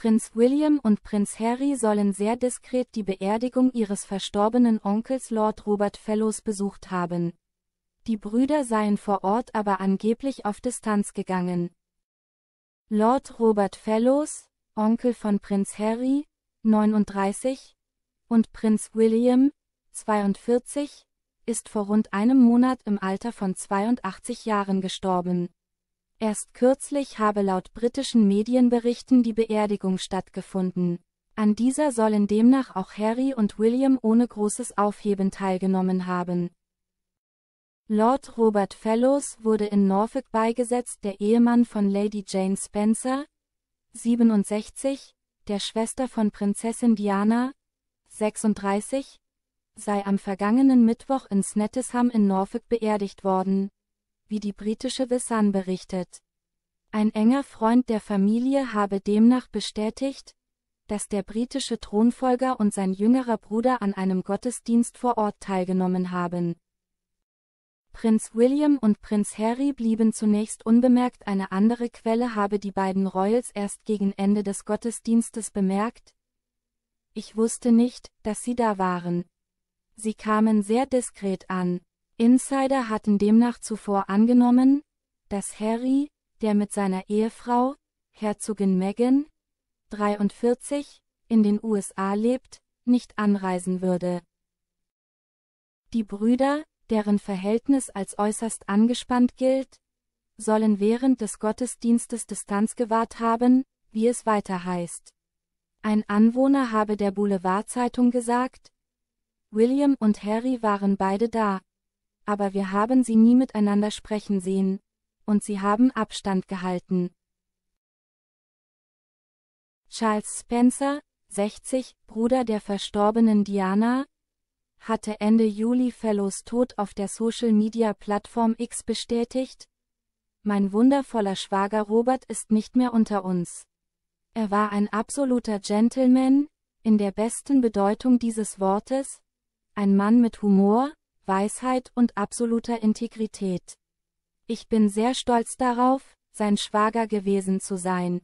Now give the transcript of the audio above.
Prinz William und Prinz Harry sollen sehr diskret die Beerdigung ihres verstorbenen Onkels Lord Robert Fellows besucht haben. Die Brüder seien vor Ort aber angeblich auf Distanz gegangen. Lord Robert Fellows, Onkel von Prinz Harry, 39, und Prinz William, 42, ist vor rund einem Monat im Alter von 82 Jahren gestorben. Erst kürzlich habe laut britischen Medienberichten die Beerdigung stattgefunden. An dieser sollen demnach auch Harry und William ohne großes Aufheben teilgenommen haben. Lord Robert Fellows wurde in Norfolk beigesetzt, der Ehemann von Lady Jane Spencer, 67, der Schwester von Prinzessin Diana, 36, sei am vergangenen Mittwoch in Snettisham in Norfolk beerdigt worden, wie die britische The Sun berichtet. Ein enger Freund der Familie habe demnach bestätigt, dass der britische Thronfolger und sein jüngerer Bruder an einem Gottesdienst vor Ort teilgenommen haben. Prinz William und Prinz Harry blieben zunächst unbemerkt eine andere Quelle habe die beiden Royals erst gegen Ende des Gottesdienstes bemerkt. Ich wusste nicht, dass sie da waren. Sie kamen sehr diskret an. Insider hatten demnach zuvor angenommen, dass Harry, der mit seiner Ehefrau, Herzogin Meghan, 43, in den USA lebt, nicht anreisen würde. Die Brüder, deren Verhältnis als äußerst angespannt gilt, sollen während des Gottesdienstes Distanz gewahrt haben, wie es weiter heißt. Ein Anwohner habe der Boulevardzeitung gesagt, William und Harry waren beide da, aber wir haben sie nie miteinander sprechen sehen, und sie haben Abstand gehalten. Charles Spencer, 60, Bruder der verstorbenen Diana, hatte Ende Juli Fellows Tod auf der Social-Media-Plattform X bestätigt. Mein wundervoller Schwager Robert ist nicht mehr unter uns. Er war ein absoluter Gentleman, in der besten Bedeutung dieses Wortes, ein Mann mit Humor, Weisheit und absoluter Integrität. Ich bin sehr stolz darauf, sein Schwager gewesen zu sein.